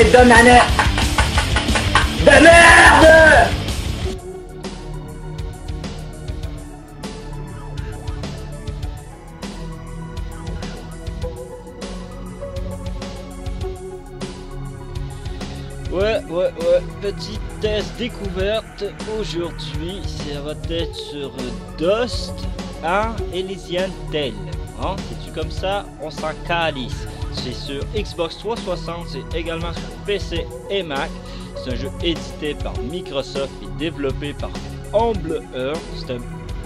saleté de manette de merde Ouais, ouais, ouais, petit test découverte. Aujourd'hui, ça va être sur Dust, hein, Elysian Tale. Hein, c'est-tu comme ça? On s'en calisse. C'est sur Xbox 360, c'est également sur PC et Mac. C'est un jeu édité par Microsoft et développé par Humble Earth. C'est un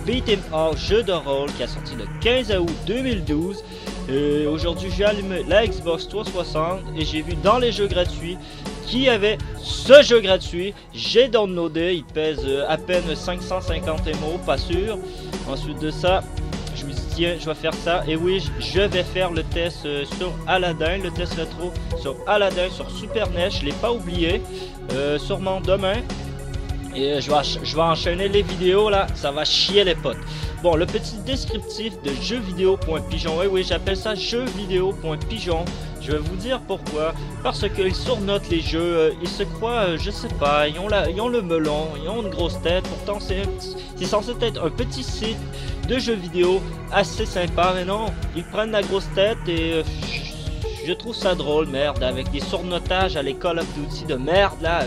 beat'em up jeu de rôle qui a sorti le 15 août 2012. Et Aujourd'hui, j'ai allumé la Xbox 360 et j'ai vu dans les jeux gratuits qui avait ce jeu gratuit. J'ai downloadé, il pèse euh, à peine 550 MO, pas sûr. Ensuite de ça, je je vais faire ça. Et oui, je vais faire le test euh, sur Aladdin, le test rétro sur Aladdin, sur Super NES. Je l'ai pas oublié. Euh, sûrement demain. Et je vais, enchaîner les vidéos là, ça va chier les potes. Bon, le petit descriptif de jeuxvideo.pigeon. Oui, oui, j'appelle ça jeuxvideo.pigeon. Je vais vous dire pourquoi. Parce qu'ils surnotent les jeux. euh, Ils se croient, euh, je sais pas, ils ont, la, ils ont le melon, ils ont une grosse tête. Pourtant, c'est censé être un petit site de jeux vidéo assez sympa. Mais non, ils prennent la grosse tête et euh, je- je trouve ça drôle, merde, avec des surnotages à l'école of Duty de merde là.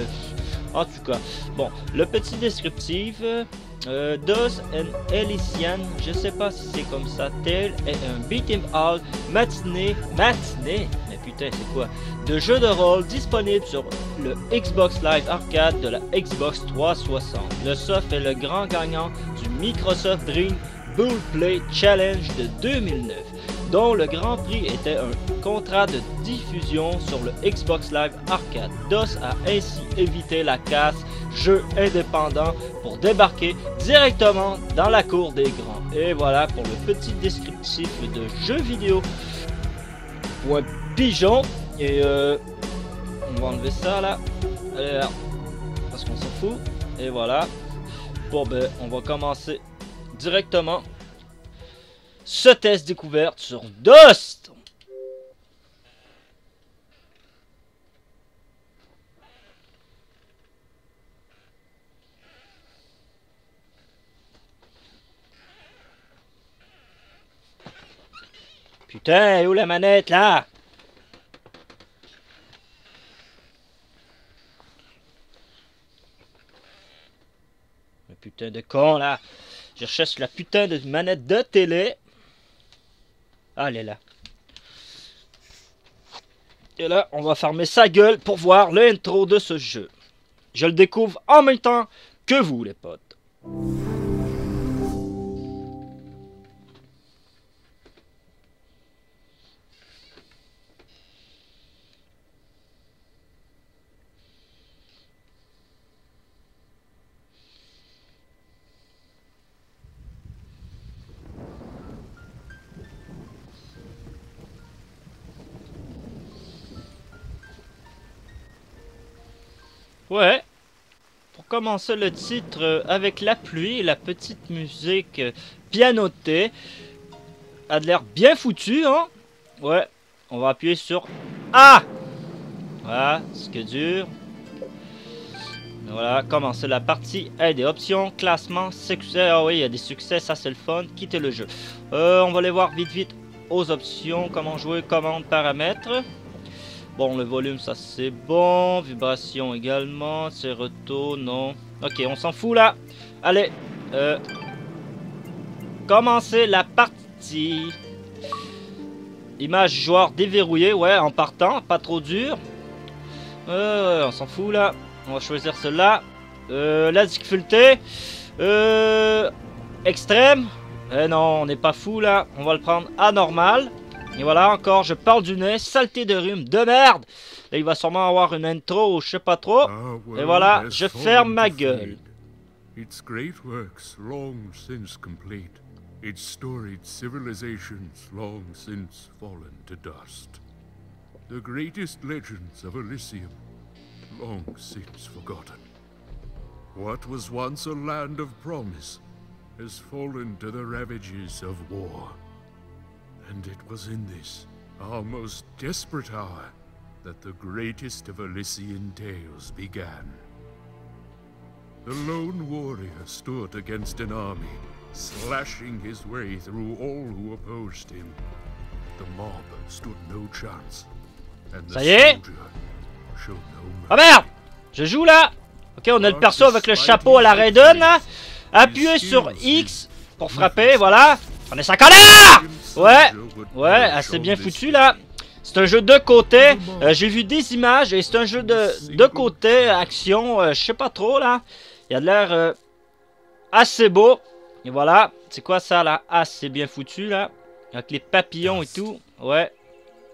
En tout cas, bon, le petit descriptif. euh, DOS and Elysian, je sais pas si c'est comme ça, tel est un beat'em all matinée, matinée, mais putain c'est quoi, de jeu de rôle disponible sur le Xbox Live Arcade de la Xbox 360. Le soft est le grand gagnant du Microsoft Dream Bull Play Challenge de 2009 dont le grand prix était un contrat de diffusion sur le Xbox Live Arcade. DOS a ainsi évité la casse jeu indépendant pour débarquer directement dans la cour des grands. Et voilà pour le petit descriptif de jeux vidéo. Point pigeon. Et euh, on va enlever ça là. Allez, là. Parce qu'on s'en fout. Et voilà. Bon ben, on va commencer directement ce test découverte sur Dust. Putain, où la manette là? Putain de con là Je cherche la putain de manette de télé. Ah, elle est là. Et là, on va fermer sa gueule pour voir l'intro de ce jeu. Je le découvre en même temps que vous, les potes. Ouais. Pour commencer le titre euh, avec la pluie la petite musique euh, pianotée. A de l'air bien foutu, hein? Ouais. On va appuyer sur A. Voilà, ce que dure. Voilà, commencer la partie. Hey, des options, classement, succès. Ah oui, il y a des succès, ça c'est le fun. Quitter le jeu. Euh, on va les voir vite vite aux options. Comment jouer, commande, paramètres. Bon, le volume, ça c'est bon. Vibration également. C'est retour, non. Ok, on s'en fout là. Allez. Euh, commencer la partie. Image joueur déverrouillée, ouais, en partant. Pas trop dur. Euh, on s'en fout là. On va choisir cela. Euh, la difficulté. Euh, extrême. Eh non, on n'est pas fou là. On va le prendre à normal. Et voilà, encore, je parle du nez, saleté de rhume, de merde Là, il va sûrement avoir une intro, je sais pas trop. Et Et voilà, je ferme ma gueule. Its great works long since complete, its storied civilizations long since fallen to dust. The greatest legends of Elysium long since forgotten. What was once a land of promise has fallen to the ravages of war. And it was in this, our most desperate hour, that the greatest of Elysian tales began. The lone warrior stood against an army, slashing his way through all who opposed him. The mob stood no chance, and the soldier showed no Ah mercy. merde Je joue là Ok, on a le perso avec le chapeau à la Raiden. là. Appuyez sur X pour frapper, voilà. On est ça connard Ouais, ouais, assez bien foutu là. C'est un jeu de côté. Euh, J'ai vu des images et c'est un jeu de, de côté, action, euh, je sais pas trop là. Il a de l'air euh, assez beau. Et voilà, c'est quoi ça là? Assez bien foutu là. Avec les papillons et tout. Ouais.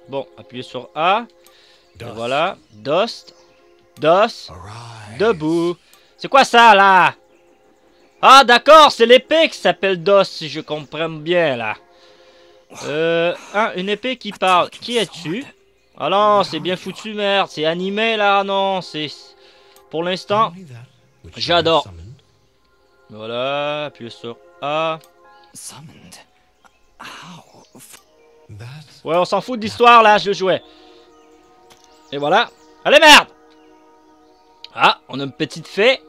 Bon, appuyez sur A. Et voilà, Dust. Dust. Debout. C'est quoi ça là? Ah d'accord, c'est l'épée qui s'appelle DOS si je comprends bien là. Euh, hein, une épée qui parle. Qui es-tu? Ah non, c'est bien foutu merde, c'est animé là, non, c'est... Pour l'instant, j'adore. Voilà, appuyez sur A. Summoned. How? That Ouais, on s'en fout de l'histoire là, je jouais. Et voilà. Allez merde Ah, on a une petite fée.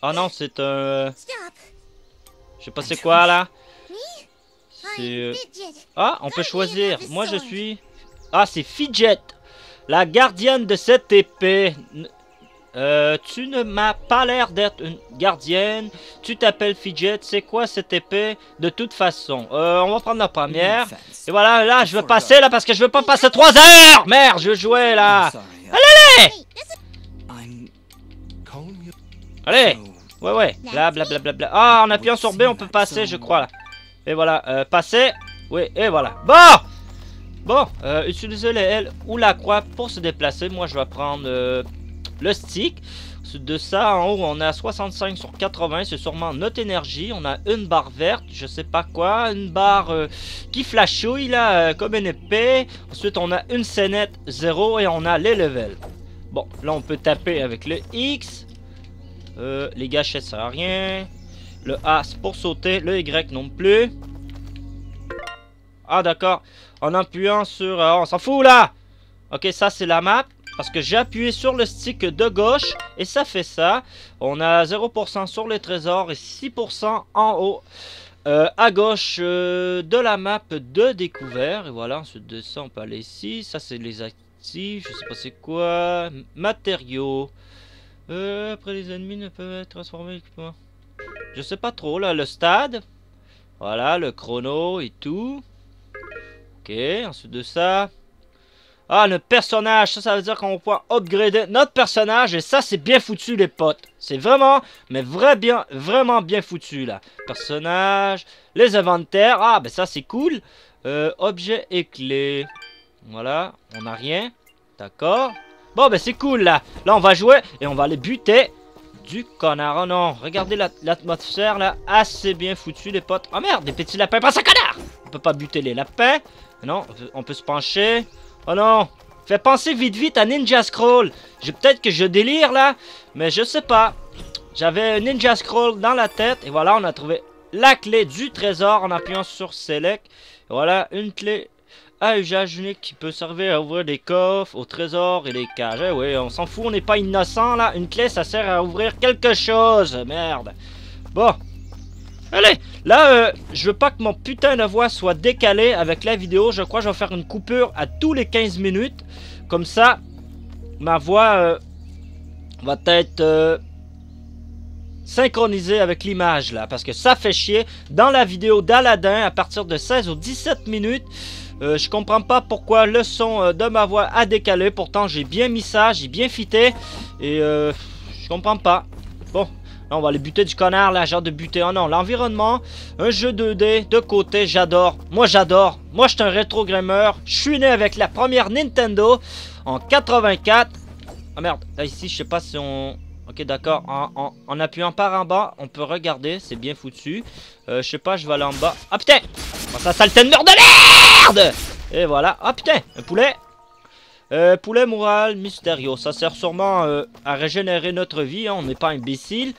Ah non, c'est un... Stop. Je sais pas c'est quoi là. C'est... Euh. Ah, on peut choisir. Moi, je suis... Ah, c'est Fidget. La gardienne de cette épée. Euh, tu ne m'as pas l'air d'être une gardienne. Tu t'appelles Fidget. C'est quoi cette épée? De toute façon. Euh, on va prendre la première. Et voilà, là, je veux passer là parce que je veux pas passer 3 heures. Merde, je jouais là. Calling you. Allez. Ouais, ouais. Bla bla bla bla bla. Ah, en appuyant sur B, on peut passer, je crois là. Et voilà, euh, passer. Oui, et voilà. Bon Bon, euh, utilisez les L ou la croix pour se déplacer. Moi, je vais prendre euh, le stick. De ça, en haut, on a 65 sur 80. C'est sûrement notre énergie. On a une barre verte, je sais pas quoi. Une barre euh, qui flashouille, là, comme une épée. Ensuite, on a une scénette 0 et on a les levels. Bon, là, on peut taper avec le X. Les gâchettes, ça sert à rien. Le A, pour sauter. Le Y non plus. Ah, d'accord. En appuyant sur... ah, on s'en fout, là Ok, ça, c'est la map. Parce que j'ai appuyé sur le stick de gauche. Et ça fait ça. On a 0% sur les trésors et 6% en haut. Euh, à gauche euh, de la map de découvert. Et voilà, ensuite de ça, on peut aller ici. Ça, c'est les actifs. Je sais pas c'est quoi. Matériaux. Euh, après, les ennemis ne peuvent être transformés. Je sais pas trop, là. Le stade. Voilà, le chrono et tout. Ok, ensuite de ça. Ah, le personnage, ça, ça veut dire qu'on va pouvoir upgrader notre personnage. Et ça, c'est bien foutu, les potes. C'est vraiment, mais vrai bien, vraiment bien foutu, là. Personnage, les inventaires. Ah, ben ça, c'est cool. Euh, objet et. Voilà, on n'a rien. D'accord. Bon, ben c'est cool, là. Là, on va jouer et on va aller buter du connard. Oh non, regardez la- l'atmosphère, là. Assez bien foutu, les potes. Oh merde, des petits lapins. Pas ça, connard On peut pas buter les lapins. Non, on peut- on peut se pencher. Oh non Fait penser vite vite à Ninja Scroll. J'ai peut-être que je délire là, mais je sais pas. J'avais Ninja Scroll dans la tête et voilà, on a trouvé la clé du trésor en appuyant sur Select. Et voilà, une clé à usage unique qui peut servir à ouvrir des coffres, au trésor et les cages. Eh oui, on s'en fout, on n'est pas innocent là. Une clé, ça sert à ouvrir quelque chose. Merde. Bon. Allez, là, euh, je veux pas que mon putain de voix soit décalée avec la vidéo. Je crois que je vais faire une coupure à tous les 15 minutes. Comme ça, ma voix euh, va être euh, synchronisée avec l'image là. Parce que ça fait chier. Dans la vidéo d'Aladin, à partir de 16 ou 17 minutes, euh, je comprends pas pourquoi le son euh, de ma voix a décalé. Pourtant, j'ai bien mis ça, j'ai bien fité. Et euh, je comprends pas. Bon, Là, on va aller buter du connard, là, genre de buter. Oh non, l'environnement, un jeu 2D, de côté, j'adore. Moi, j'adore. Moi, je suis un rétro gamer. Je suis né avec la première Nintendo en 84. Ah merde, là, ici, je sais pas si on... Ok, d'accord. En, en- en appuyant par en bas, on peut regarder. C'est bien foutu. Euh, je sais pas, je vais aller en bas. Ah putain oh, Ça sale tender de merde Et voilà. Ah putain Un poulet euh, poulet moral mysterio, ça sert sûrement euh, à régénérer notre vie, hein, on n'est pas imbécile.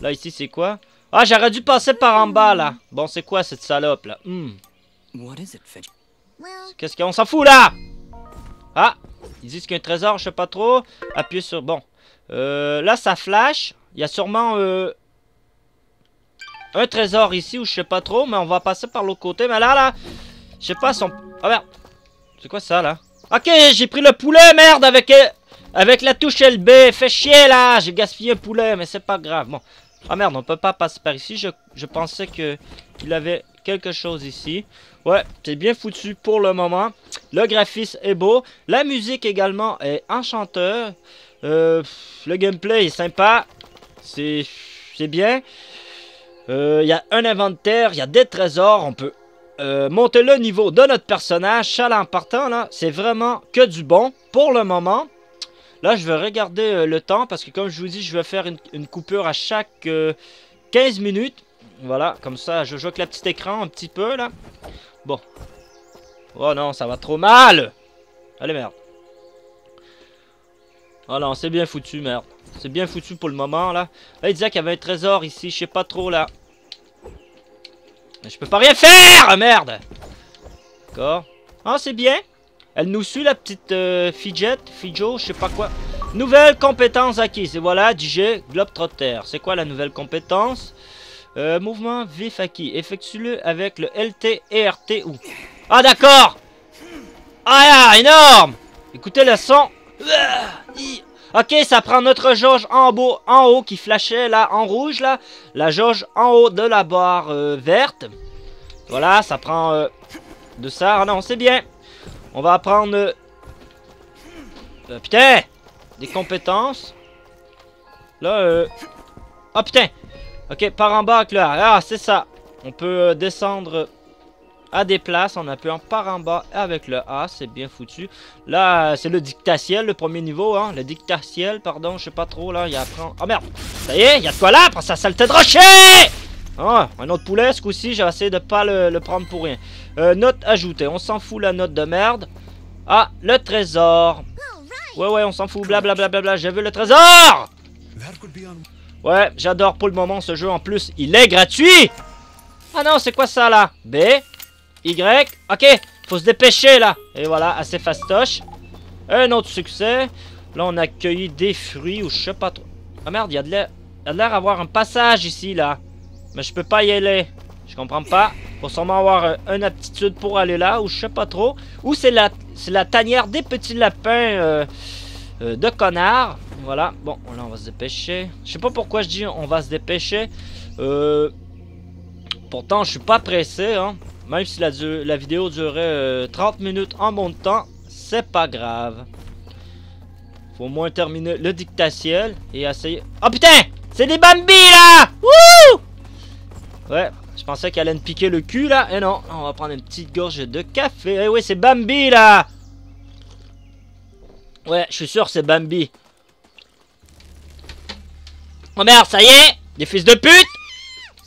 Là ici c'est quoi? Ah j'aurais dû passer par en bas là. Bon c'est quoi cette salope là? Hmm, What is it, Fidget? well, Qu'est-ce qu'on s'en fout là? Ah Ils disent qu'il y a un trésor, je sais pas trop. Appuyez sur... Bon. Euh, là, ça flash. Il y a sûrement... Euh, un trésor ici ou je sais pas trop, mais on va passer par l'autre côté. Mais là, là, je sais pas, son... Ah merde, c'est quoi ça, là? Ok, j'ai pris le poulet, merde, avec, euh, la touche LB. Fait chier, là, j'ai gaspillé un poulet, mais c'est pas grave. Bon, ah merde, on peut pas passer par ici. Je, pensais que qu'il avait quelque chose ici. Ouais, c'est bien foutu pour le moment. Le graphisme est beau. La musique également est enchanteur. Euh, le gameplay est sympa. C'est bien. Il euh, y a un inventaire, il y a des trésors, on peut euh, monter le niveau de notre personnage. Chala en partant, là, c'est vraiment que du bon pour le moment. Là, je vais regarder le temps parce que comme je vous dis, je vais faire une, coupure à chaque 15 minutes. Voilà, comme ça, je joue avec le petit écran un petit peu, là. Bon. Oh non, ça va trop mal Allez, merde. Oh non, c'est bien foutu, merde. C'est bien foutu pour le moment, là. Là, il disait qu'il y avait un trésor ici. Je sais pas trop, là. Je peux pas rien faire ah, Merde D'accord. Ah, c'est bien. Elle nous suit, la petite euh, Fidget. Fidjo, je sais pas quoi. Nouvelle compétence acquise. Et voilà, DJ Globetrotter. C'est quoi la nouvelle compétence? Euh, Mouvement vif acquis. Effectue-le avec le LT et RT ou. Ah, d'accord Ah, énorme Écoutez le son. Ok, ça prend notre jauge en haut, en haut qui flashait là, en rouge là. La jauge en haut de la barre euh, verte. Voilà, ça prend euh, de ça. Ah non, c'est bien. On va prendre... Euh, putain Des compétences. Là, Oh putain Ok, par en bas là. Ah, c'est ça. On peut descendre à des places en par en bas avec le A, c'est bien foutu. Là, c'est le dictatiel, le premier niveau, hein. Le dictatiel, pardon, je sais pas trop, là, y. Oh merde Ça y est, il y a de quoi là, après ça saleté de rocher Ah, un autre poulet, ce coup-ci, j'ai essayé de pas le, prendre pour rien. Euh, note ajoutée, on s'en fout la note de merde. Ah, le trésor. Ouais, ouais, on s'en fout, blablabla, bla, bla, j'ai vu le trésor Ouais, j'adore pour le moment ce jeu, en plus, il est gratuit Ah non, c'est quoi ça, là? B y. Ok, faut se dépêcher là. Et voilà, assez fastoche. Un autre succès. Là, on a cueilli des fruits ou je sais pas trop. Ah merde, il y a de l'air d'avoir un passage ici là. Mais je peux pas y aller. Je comprends pas. Faut sûrement avoir euh, une aptitude pour aller là ou je sais pas trop. Ou c'est la, la tanière des petits lapins euh, euh, de connards. Voilà. Bon, là, on va se dépêcher. Je sais pas pourquoi je dis on va se dépêcher. pourtant, je suis pas pressé. Hein. Même si la, vidéo durait 30 euh, minutes en bon temps, c'est pas grave. Faut au moins terminer le dictatiel et essayer... Oh putain C'est des Bambi là Wouh Ouais, je pensais qu'elle allait me piquer le cul là. Et non, on va prendre une petite gorge de café. Eh oui, c'est Bambi là Ouais, je suis sûr c'est Bambi. Oh merde, ça y est Des fils de pute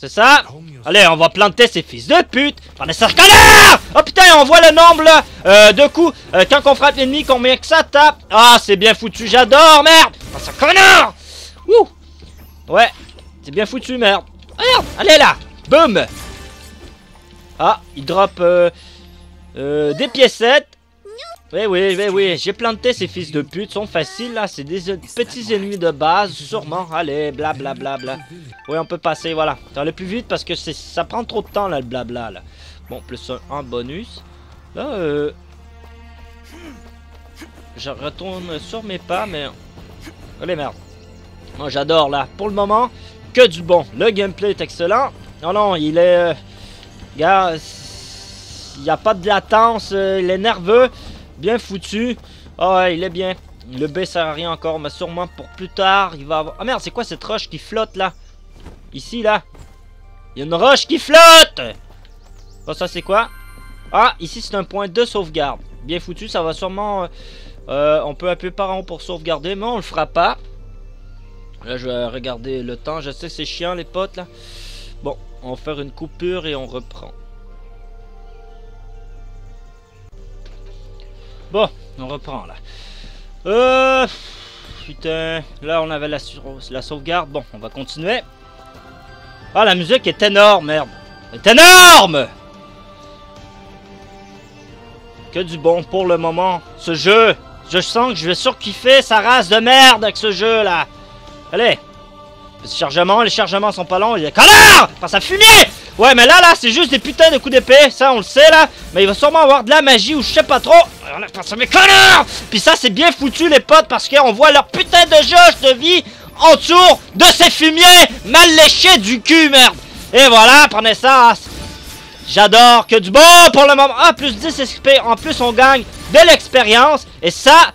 c'est ça? Allez, on va planter ces fils de pute des connard Oh putain, on voit le nombre euh, de coups euh, Quand on frappe l'ennemi, combien que ça tape. Ah, c'est bien foutu, j'adore, merde! Oh, ça connard! Ouh! Ouais, c'est bien foutu, merde. Merde! Allez là. Boum! Ah, il drop euh, euh, des piécettes oui, oui, oui, oui, j'ai planté ces fils de pute, sont faciles là, c'est des petits ennemis de base, sûrement, allez, blablabla. Bla, bla, bla. Oui, on peut passer, voilà, aller plus vite parce que ça prend trop de temps là, le blabla. Bon, plus un en bonus. Là, euh... Je retourne sur mes pas, mais... Allez, merde. Moi, j'adore là, pour le moment, que du bon. Le gameplay est excellent. Non, non, il est... Euh... Gars, il n'y a pas de latence, euh, il est nerveux. Bien foutu. Oh ouais, il est bien. Le B sert à rien encore, mais sûrement pour plus tard, il va avoir... Ah merde, c'est quoi cette roche qui flotte là? Ici, là. Il y a une roche qui flotte Oh, ça c'est quoi? Ah, ici c'est un point de sauvegarde. Bien foutu, ça va sûrement... Euh, euh, on peut appuyer par haut pour sauvegarder, mais on le fera pas. Là, je vais regarder le temps. Je sais c'est chiant, les potes, là. Bon, on va faire une coupure et on reprend. Bon, on reprend là. Euh... Putain, là on avait la, sauvegarde. Bon, on va continuer. Ah, la musique est énorme, merde. Est énorme Que du bon pour le moment. Ce jeu, je sens que je vais surkiffer sa race de merde avec ce jeu là. Allez. Les chargements, les chargements sont pas longs. Il y a connard Passe à fumier Ouais, mais là, là, c'est juste des putains de coups d'épée. Ça, on le sait là. Mais il va sûrement avoir de la magie ou je sais pas trop. On a passé mes connards Puis ça, c'est bien foutu, les potes, parce qu'on voit leur putain de jauge de vie autour de ces fumiers mal léchés du cul, merde. Et voilà, prenez ça. J'adore que du bon pour le moment. Ah, plus 10 XP. En plus, on gagne de l'expérience. Et ça,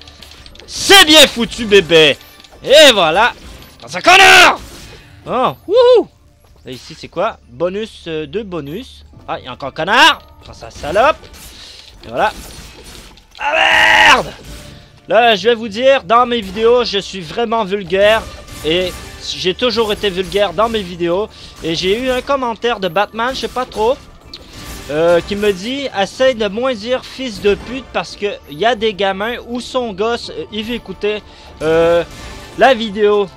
c'est bien foutu, bébé. Et voilà. Dans un connard Oh, wouhou Ici, c'est quoi Bonus euh, de bonus. Ah, il y a encore un connard. Prends ça, salope. Et voilà. Ah, merde Là, je vais vous dire, dans mes vidéos, je suis vraiment vulgaire. Et j'ai toujours été vulgaire dans mes vidéos. Et j'ai eu un commentaire de Batman, je sais pas trop. Euh, qui me dit essaye de moins dire fils de pute parce que y a des gamins où son gosse euh, il veut écouter la vidéo.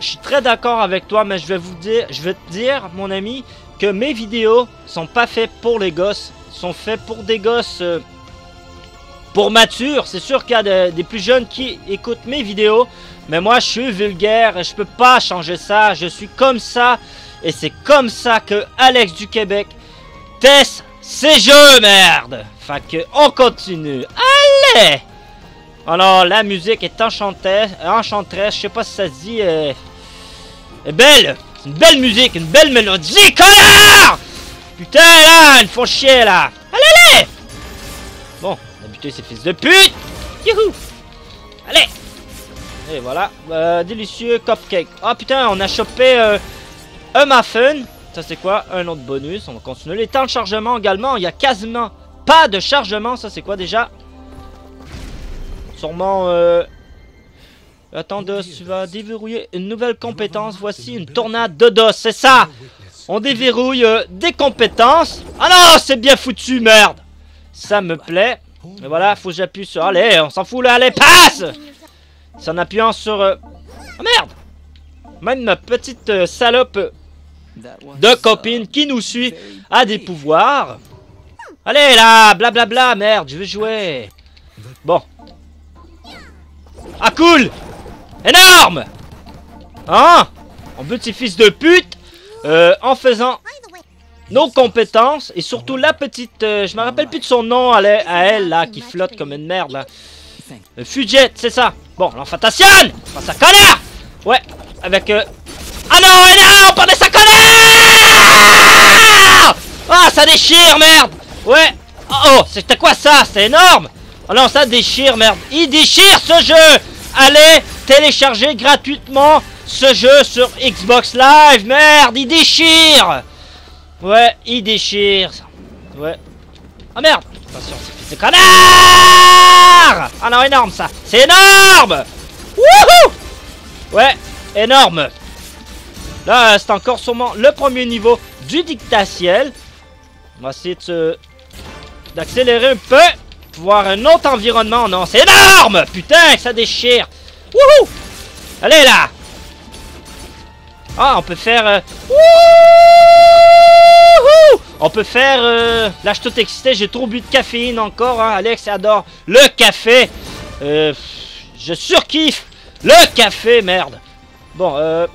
Je suis très d'accord avec toi, mais je vais vous dire, je vais te dire, mon ami, que mes vidéos sont pas faites pour les gosses, sont faites pour des gosses euh, pour matures. C'est sûr qu'il y a de- des plus jeunes qui écoutent mes vidéos, mais moi je suis vulgaire je peux pas changer ça. Je suis comme ça et c'est comme ça que Alex du Québec teste ses jeux, merde. Fait que on continue. Allez. Alors la musique est enchantée, enchanteresse. Je sais pas si ça se dit. euh, est belle. C'est une belle musique, une belle mélodie, connard Putain, là, ils font chier, là Allez, allez Bon, on a buté ces fils de pute Youhou Allez Et voilà, euh, délicieux cupcake. Ah putain, on a chopé euh, un muffin. Ça c'est quoi? Un autre bonus, on va continuer. Les temps de chargement également, il y a quasiment pas de chargement. Ça c'est quoi déjà? Sûrement... Euh... Attends, DOS, tu vas déverrouiller une nouvelle compétence. Voici une tornade de DOS, c'est ça On déverrouille euh, des compétences. Ah non, c'est bien foutu, merde Ça me plaît. Et voilà, faut que j'appuie sur... Allez, on s'en fout là, allez, passe C'est en appuyant sur... Ah merde Même ma petite euh, salope de copine qui nous suit a des pouvoirs. Allez là, blablabla, merde, je veux jouer. Bon. Ah cool Énorme! Hein? Bute ces fils de pute euh, en faisant nos compétences et surtout la petite... euh, je me rappelle plus de son nom à elle, à elle, là, qui flotte comme une merde là. Euh, c'est ça. Bon, l'enfantation Pas ça connard Ouais, avec... euh, Ah non, non Prenez ça connard Ah, ça déchire, merde! Ouais Oh, oh c'était quoi ça? C'est énorme! Oh non, ça déchire, merde! Il déchire ce jeu Allez télécharger gratuitement ce jeu sur Xbox Live. Merde, il déchire. Ouais, il déchire. Ouais. Ah merde. Attention, c'est fils de connard. Ah non, énorme ça. C'est énorme. Wouhou. Ouais, énorme. Là, c'est encore sûrement le premier niveau du dictatiel. On va essayer d'accélérer un peu. Voir un autre environnement. Non, c'est énorme Putain, ça déchire Wouhou Allez, là Ah, on peut faire... euh, Wouhou On peut faire... Euh... Là, je tout excité. J'ai trop bu de caféine encore. Hein. Alex adore le café. Euh... Je surkiffe le café, merde. Bon, euh...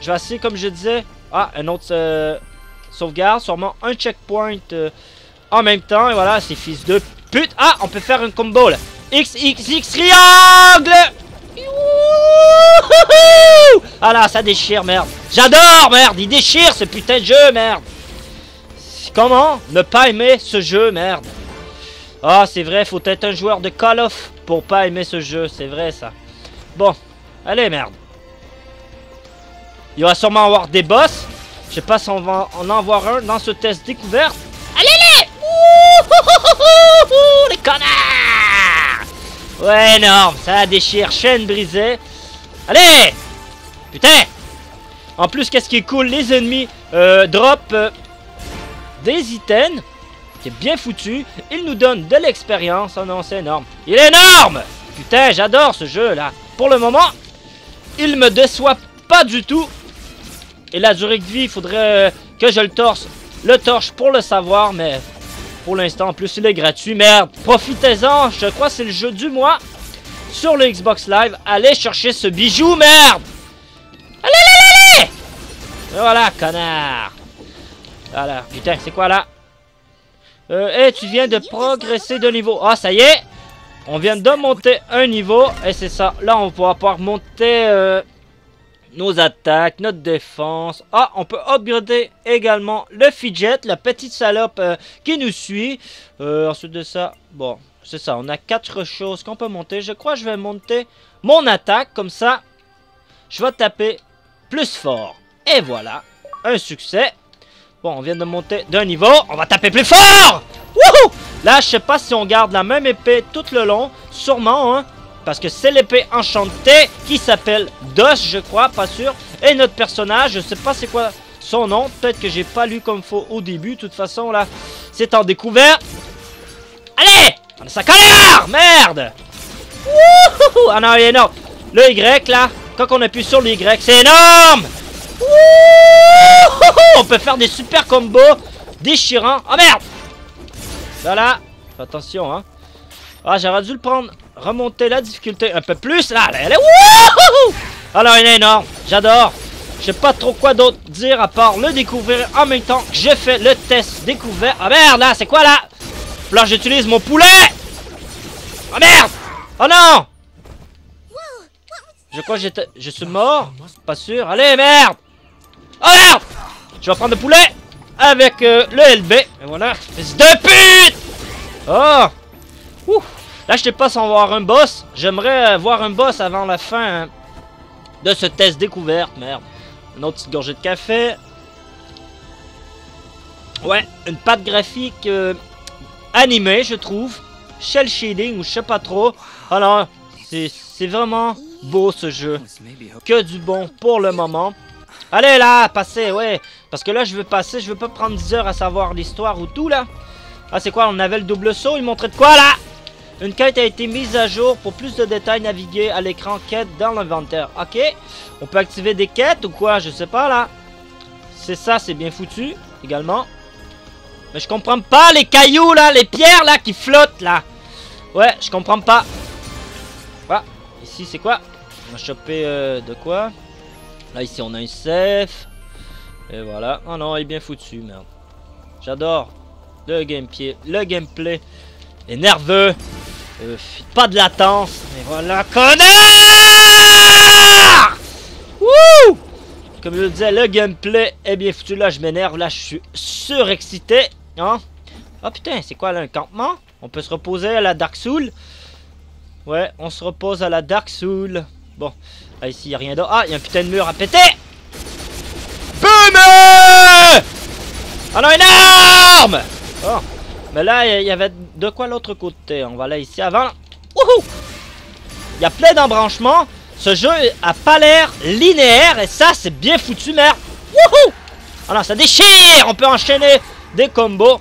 Je vais essayer, comme je disais... Ah, un autre euh, sauvegarde. Sûrement un checkpoint en même temps. Et voilà, ces fils de pute. Ah, on peut faire un combo, là. X, X, X, triangle Ah là, ça déchire, merde. J'adore, merde. Il déchire, ce putain de jeu, merde. Comment ne pas aimer ce jeu, merde? Ah, c'est vrai, faut être un joueur de Call of pour pas aimer ce jeu. C'est vrai, ça. Bon, allez, merde. Il va sûrement avoir des boss. Je sais pas si on va en avoir un dans ce test découverte. Allez les connards Ouais, énorme, ça déchire, chaîne brisée. Allez Putain En plus, qu'est-ce qui est cool, les ennemis euh, drop euh, des items, qui est bien foutu. Il nous donne de l'expérience. Oh non, c'est énorme. Il est énorme Putain, j'adore ce jeu, là. Pour le moment, il me déçoit pas du tout. Et la durée de vie, il faudrait euh, que je le torche, le torche pour le savoir, mais Pour l'instant, en plus, il est gratuit. Merde, profitez-en. Je crois que c'est le jeu du mois sur le Xbox Live. Allez chercher ce bijou, merde. Allez, allez, allez. Et voilà, connard. Voilà, putain, c'est quoi là? Euh, hey, tu viens de progresser de niveau. Ah, ça y est. On vient de monter un niveau. Et c'est ça. Là, on va pouvoir monter... Euh, nos attaques, notre défense. Ah, on peut upgrader également le fidget, la petite salope euh, qui nous suit. Euh, ensuite de ça, bon, c'est ça, on a quatre choses qu'on peut monter. Je crois que je vais monter mon attaque, comme ça, je vais taper plus fort. Et voilà, un succès. Bon, on vient de monter d'un niveau, on va taper plus fort Wouhou Là, je sais pas si on garde la même épée tout le long, sûrement, hein. Parce que c'est l'épée enchantée qui s'appelle Dos, je crois, pas sûr. Et notre personnage, je sais pas c'est quoi son nom. Peut-être que j'ai pas lu comme faut au début. De toute façon, là, c'est en découvert. Allez On a sa colère Merde Wouhou Ah non, il est énorme. Le Y, là, quand on appuie sur le Y, c'est énorme Wouhou On peut faire des super combos déchirants. Oh merde Voilà. Attention, hein. Ah, j'aurais dû le prendre remonter la difficulté un peu plus. Là, elle est... Wouhou Alors, il est énorme. J'adore. Je sais pas trop quoi d'autre dire à part le découvrir en même temps que j'ai fait le test découvert. Ah merde, là, c'est quoi là? Là, j'utilise mon poulet Ah merde Oh non Je crois que j'étais... Je suis mort Pas sûr. Allez, merde Oh merde Je vais prendre le poulet avec euh, le LB. Et voilà. Fils de pute Oh Ouh Là, je sais pas va voir un boss. J'aimerais voir un boss avant la fin hein, de ce test découverte. Merde. Une autre petite gorgée de café. Ouais, une patte graphique euh, animée, je trouve. Shell shading ou je sais pas trop. Alors, c'est vraiment beau ce jeu. Que du bon pour le moment. Allez là, passez, ouais. Parce que là, je veux passer, je veux pas prendre 10 heures à savoir l'histoire ou tout là. Ah, c'est quoi On avait le double saut, il montrait de quoi là? Une quête a été mise à jour pour plus de détails naviguer à l'écran quête dans l'inventaire. Ok? On peut activer des quêtes ou quoi? Je sais pas là. C'est ça, c'est bien foutu également. Mais je comprends pas les cailloux là, les pierres là qui flottent là. Ouais, je comprends pas. Voilà. Ici c'est quoi? On a chopé euh, de quoi? Là ici on a un safe. Et voilà. Oh non, il est bien foutu, merde. J'adore le gameplay. Le gameplay est nerveux. Euh, pas de latence. Mais voilà, connard Wouh Comme je le disais, le gameplay est bien foutu. Là, je m'énerve. Là, je suis surexcité. Hein? Oh putain, c'est quoi là, un campement? On peut se reposer à la Dark Soul? Ouais, on se repose à la Dark Soul. Bon, là, ici, il a rien d'autre. Ah, il y a un putain de mur à péter Boum Oh non, énorme Oh mais là, il y avait de quoi l'autre côté. On va aller ici avant. Wouhou! Il y a plein d'embranchements. Ce jeu a pas l'air linéaire. Et ça, c'est bien foutu, merde. Wouhou! Alors, ça déchire! On peut enchaîner des combos.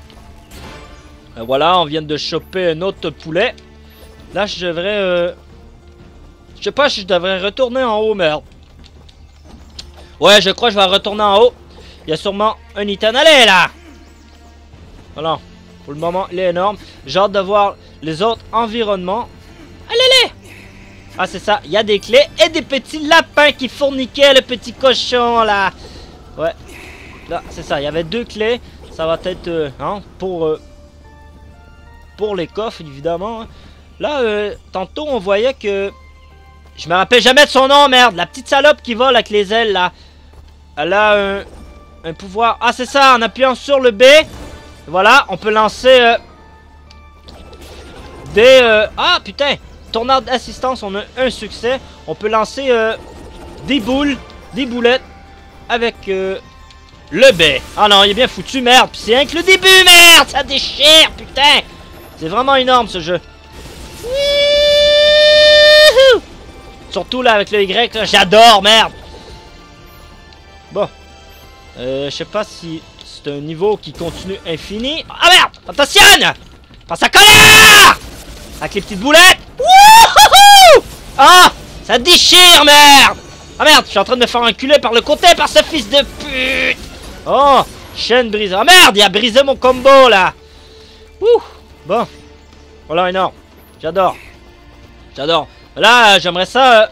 Et voilà, on vient de choper un autre poulet. Là, je devrais... Euh... Je sais pas si je devrais retourner en haut, merde. Ouais, je crois que je vais retourner en haut. Il y a sûrement un item. Là! Voilà. Pour le moment, il est énorme. J'ai hâte de voir les autres environnements. Allez-les Ah, c'est ça. Il y a des clés et des petits lapins qui fourniquaient le petit cochon, là. Ouais. Là, c'est ça. Il y avait deux clés. Ça va être, euh, hein, pour... Euh, pour les coffres, évidemment. Hein. Là, euh, tantôt, on voyait que... Je me rappelle jamais de son nom, merde. La petite salope qui vole avec les ailes, là. Elle a un, un pouvoir... Ah, c'est ça. En appuyant sur le B... Voilà, on peut lancer euh, des... Euh, ah, putain Tornade d'assistance, on a un succès. On peut lancer euh, des boules, des boulettes avec le B. Ah non, il est bien foutu, merde. C'est rien que le début, merde Ça déchire, putain C'est vraiment énorme, ce jeu. Surtout là, avec le Y, j'adore, merde Bon. Euh, je sais pas si c'est un niveau qui continue infini. Ah merde Attention Pense à colère Avec les petites boulettes Wouhouhou Ah Ça déchire, merde Ah merde, je suis en train de me faire enculer par le côté par ce fils de pute Oh Chaîne brisée. Ah merde, il a brisé mon combo, là Ouh Bon. Voilà, énorme. J'adore. J'adore. Là, j'aimerais ça euh,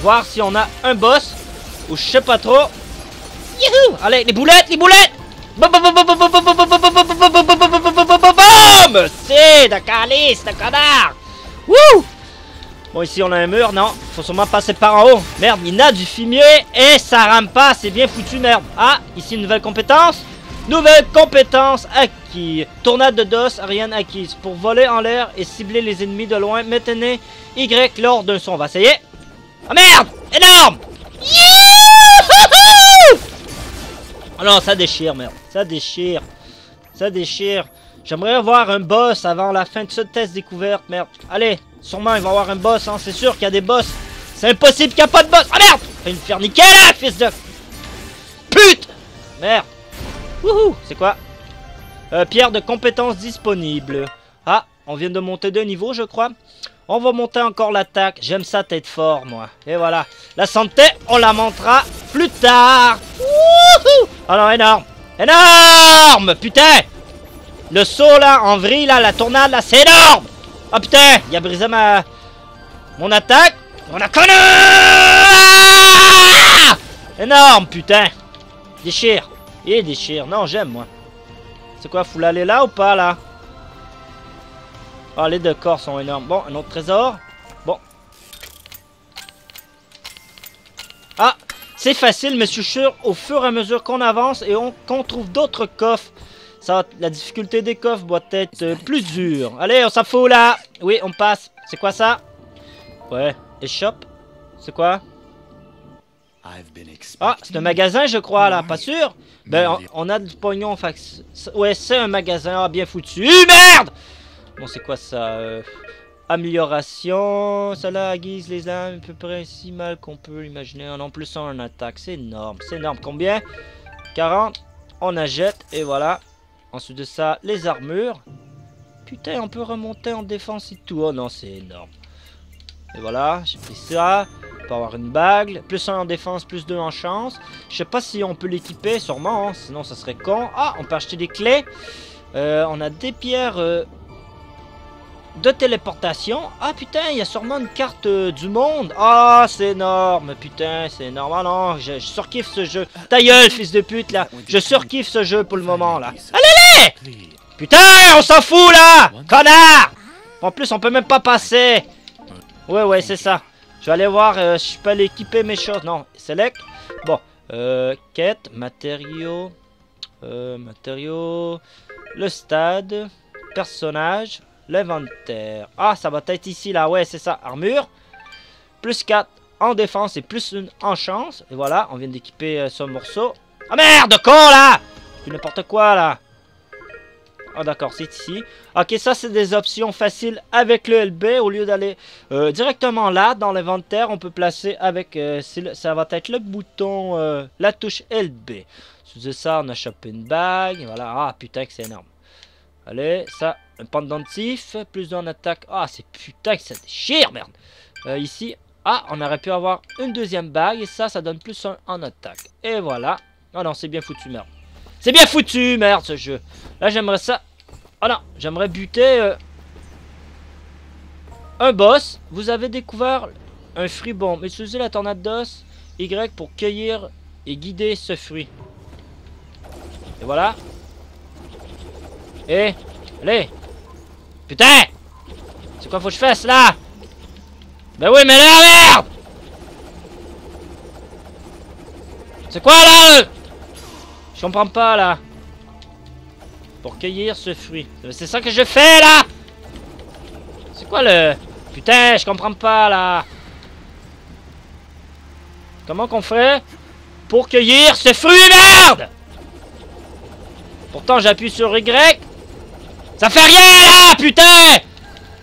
voir si on a un boss ou je sais pas trop. Youhou Allez, les boulettes, les boulettes C'est de calice, de connard Wouh Bon, ici on a un mur, non Faut sûrement passer par en haut. Merde, il a du fumier et ça rame pas, c'est bien foutu, merde. Ah, ici une nouvelle compétence. Nouvelle compétence acquise. Tornade de DOS, rien acquise. Pour voler en l'air et cibler les ennemis de loin, maintenez Y lors d'un son. On va essayer. Ah merde Énorme Oh non, ça déchire, merde. Ça déchire. Ça déchire. J'aimerais avoir un boss avant la fin de ce test découverte, merde. Allez, sûrement il va y avoir un boss, hein. C'est sûr qu'il y a des boss. C'est impossible qu'il n'y a pas de boss. Ah merde Fais une faire là, fils de... Pute Merde. Wouhou C'est quoi? Euh, Pierre de compétences disponible. Ah, on vient de monter de niveau, je crois. On va monter encore l'attaque. J'aime ça tête fort, moi. Et voilà. La santé, on la montera plus tard. Wouhou non, énorme. Énorme Putain Le saut, là, en vrille, là, la tournade, là, c'est énorme Oh putain Il a brisé ma... Mon attaque. On a connu ah Énorme, putain Déchire. Il déchire. Non, j'aime, moi. C'est quoi, faut l'aller là ou pas, là? Ah, les deux corps sont énormes. Bon, un autre trésor. Bon. Ah C'est facile, mais je suis sûr, au fur et à mesure qu'on avance et qu'on trouve d'autres coffres, ça, la difficulté des coffres doit être euh, plus dure. Allez, on s'en fout, là Oui, on passe. C'est quoi, ça? Ouais, échoppe. C'est quoi? Ah, c'est un magasin, je crois, là. Pas sûr? Ben, on, on a du pognon. Fait ouais, c'est un magasin. Ah, bien foutu. Merde Bon, c'est quoi ça euh, Amélioration? Ça là aiguise les âmes à peu près si mal qu'on peut imaginer. En plus, en attaque. C'est énorme. C'est énorme. Combien? 40. On achète. Et voilà. Ensuite de ça, les armures. Putain, on peut remonter en défense et tout. Oh non, c'est énorme. Et voilà, j'ai pris ça. On peut avoir une bague. Plus 1 en défense, plus 2 en chance. Je sais pas si on peut l'équiper, sûrement. Hein. sinon, ça serait con. Ah, on peut acheter des clés. Euh, on a des pierres euh, de téléportation. Ah, putain, il y a sûrement une carte euh, du monde. Ah, c'est énorme. Putain, c'est énorme. Ah non, je, surkiffe ce jeu. Ta gueule, fils de pute, là. Je surkiffe ce jeu pour le moment, là. Allez, allez Putain, on s'en fout, là Connard En plus, on peut même pas passer. Ouais, ouais, c'est ça. Je vais aller voir euh, si je peux aller équiper mes choses. Non, select. Bon, euh, quête, matériaux, matériaux, le stade, personnage, l'inventaire. Ah, ça va être ici, là. Ouais, c'est ça. Armure, plus 4 en défense et plus 1 en chance. Et voilà, on vient d'équiper euh, ce morceau. Ah merde, con, là n'importe quoi, là. Ah d'accord, c'est ici. Ok, ça c'est des options faciles avec le LB. Au lieu d'aller euh, directement là, dans l'inventaire, on peut placer avec... Euh, ça va être le bouton, la touche LB. Sous ça, on a chopé une bague. Voilà, ah putain que c'est énorme. Allez, ça, un pendentif, plus d'un attaque. Ah, c'est putain que ça déchire, merde. ici, ah, on aurait pu avoir une deuxième bague. Et ça, ça donne plus un en attaque. Et voilà. Ah non, c'est bien foutu, merde. C'est bien foutu, merde, ce jeu. Là, j'aimerais ça... Oh non, j'aimerais buter... Euh, un boss. Vous avez découvert un fruit bon. Utilisez la tornade d'os Y pour cueillir et guider ce fruit. Et voilà. Et... Allez Putain C'est quoi faut que je fasse, là? Ben oui, mais là, merde C'est quoi, là je comprends pas là. Pour cueillir ce fruit. C'est ça que je fais là C'est quoi le... Putain, je comprends pas là. Comment qu'on fait pour cueillir ce fruit, merde? Pourtant, j'appuie sur Y. Ça fait rien là, putain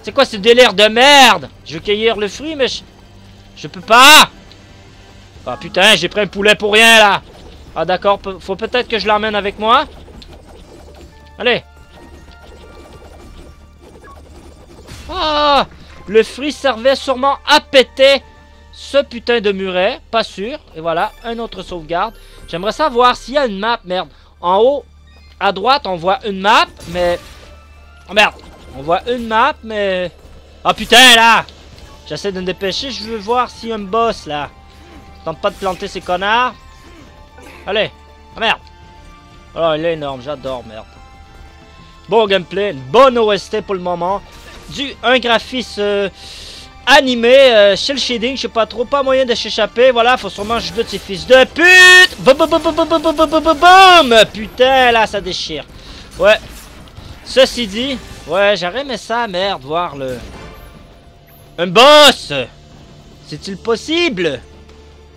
C'est quoi ce délire de merde? Je veux cueillir le fruit, mais je... Je peux pas Ah putain, j'ai pris un poulet pour rien là ah d'accord, faut peut-être que je l'emmène avec moi. Allez. Ah Le fruit servait sûrement à péter ce putain de muret. Pas sûr. Et voilà, un autre sauvegarde. J'aimerais savoir s'il y a une map, merde. En haut, à droite, on voit une map, mais... Oh merde On voit une map, mais... Oh putain, là J'essaie de me dépêcher, je veux voir s'il y a un boss, là. Tente pas de planter ces connards. Allez Oh merde Oh, il est énorme, j'adore, merde. Bon gameplay, une bonne OST pour le moment. Du, un graphisme euh, animé, euh, shell shading, je sais pas trop, pas moyen de s'échapper. Voilà, faut sûrement je de ces fils de pute boum boum boum boum boum boum boum boum boum Putain, là, ça déchire. Ouais. Ceci dit, ouais, j'aurais aimé ça, merde, voir le... Un boss! C'est-il possible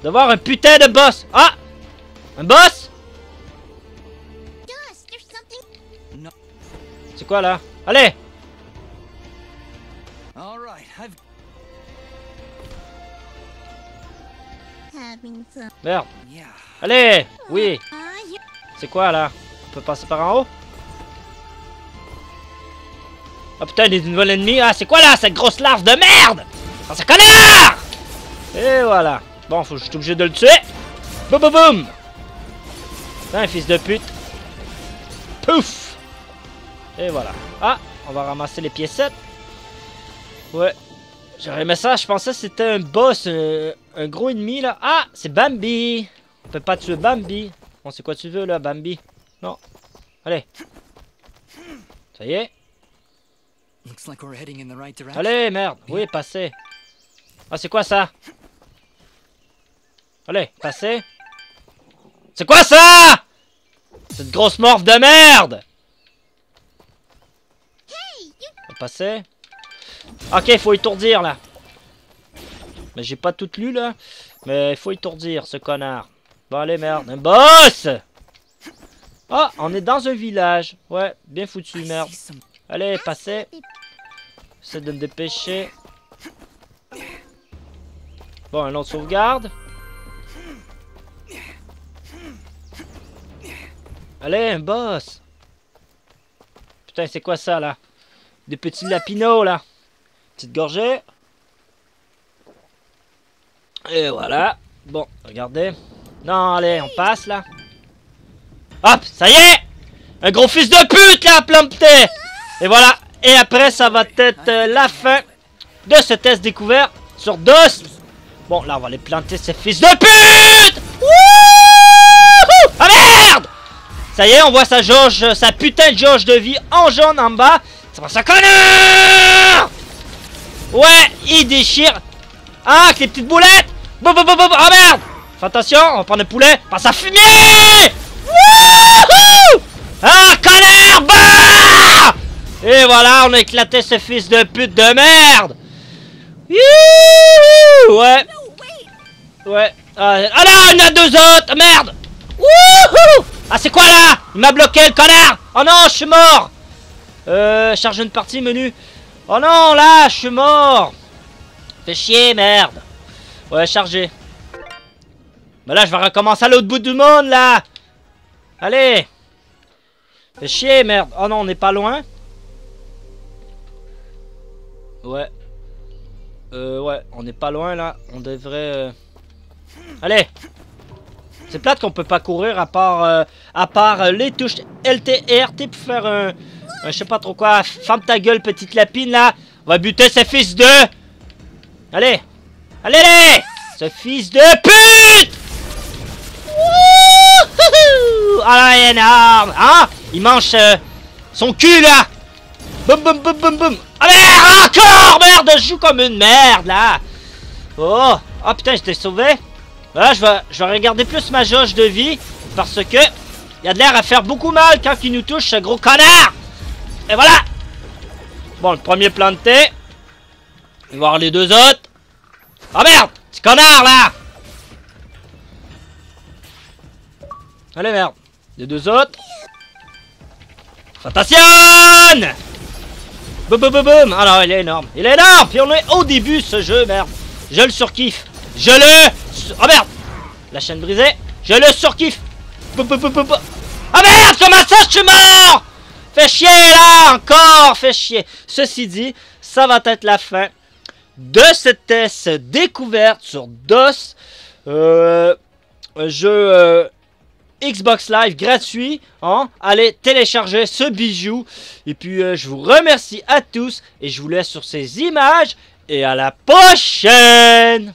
D'avoir un putain de boss? Ah! Un boss? C'est quoi, là? Allez. Merde. Yeah. Allez! Oui! C'est quoi, là? On peut passer par en haut? Ah putain, il a une nouvelle ennemie. Ah, c'est quoi, là Cette grosse larve de merde? Ah, ça connard! Et voilà. Bon, faut je suis obligé de le tuer. Boum boum boum! Putain, fils de pute. Pouf! Et voilà. Ah, on va ramasser les piécettes. Ouais. J'aurais aimé ça, je pensais que c'était un boss, euh, un gros ennemi là. Ah, c'est Bambi. On peut pas tuer Bambi. Bon, c'est quoi tu veux là, Bambi? Non. Allez. Ça y est Allez, merde Oui, passez. Ah, c'est quoi ça? Allez, passez. C'est quoi ça? Cette grosse morphe de merde Passer. Ok, il faut étourdir là. Mais j'ai pas tout lu là. Mais il faut étourdir ce connard. Bon allez merde. Un boss Oh, on est dans un village. Ouais, bien foutu merde. Allez, passez. J'essaie de me dépêcher. Bon, un autre sauvegarde. Allez, boss. Putain, c'est quoi ça là? Des petits lapinots là. Petite gorgée. Et voilà. Bon, regardez. Non, allez, on passe là. Hop, ça y est Un gros fils de pute là, planté Et voilà. Et après, ça va être euh, la fin de ce test découvert sur DOS. Bon, là, on va les planter, ces fils de pute Wouhou Ah merde Ça y est, on voit sa jauge, sa putain de jauge de vie en jaune en bas. C'est pour ça connard Ouais, il déchire. Ah, avec les petites boulettes Boum. Ah merde Fais attention, on va prendre le poulet. Passe à fumier Wouhou Ah, connard Bah Et voilà, on a éclaté ce fils de pute de merde. Ouais. Ouais. Ah, ah non, il y en a deux autres Merde. Wouhou. Ah, c'est quoi là? Il m'a bloqué, le connard. Oh non, je suis mort. Euh, charge une partie, menu. Oh non, là, je suis mort. Fais chier, merde. Ouais, chargé. Bah là, je vais recommencer à l'autre bout du monde, là. Allez. Fais chier, merde. Oh non, on n'est pas loin Ouais. Euh, ouais, on n'est pas loin, là. On devrait... euh, Allez! C'est plate qu'on peut pas courir à part, euh, à part euh, les touches LT et RT pour faire un... je sais pas trop quoi. Ferme ta gueule, petite lapine, là. On va buter ce fils de... Allez! Allez, allez! Ce fils de pute! Wouhou Ah énorme Hein Il mange euh, son cul, là. Boum, boum, boum, boum, boum Ah merde Encore Merde Je joue comme une merde, là. Oh Oh putain, j'étais sauvé. Voilà, je vais, je vais regarder plus ma jauge de vie Parce que Il a de l'air à faire beaucoup mal quand il nous touche, ce gros connard. Et voilà. Bon, le premier planté. On va voir les deux autres. Oh merde Petit connard, là. Allez, merde. Les deux autres. Attention Boum boum boum boum. Ah non, il est énorme. Il est énorme. Puis on est au début, ce jeu, merde. Je le surkiffe. Je le... Oh merde. La chaîne brisée. Je le surkiffe. Boum boum boum boum boum. Ah merde Comment ça, je suis mort. Fais chier, là Encore. Fais chier. Ceci dit, ça va être la fin de ce test découverte sur DOS. Euh, un jeu... euh, Xbox Live gratuit. Hein. Allez télécharger ce bijou. Et puis euh, je vous remercie à tous et je vous laisse sur ces images. Et à la prochaine